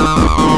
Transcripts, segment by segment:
Oh,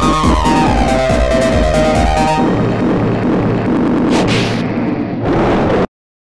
Oh.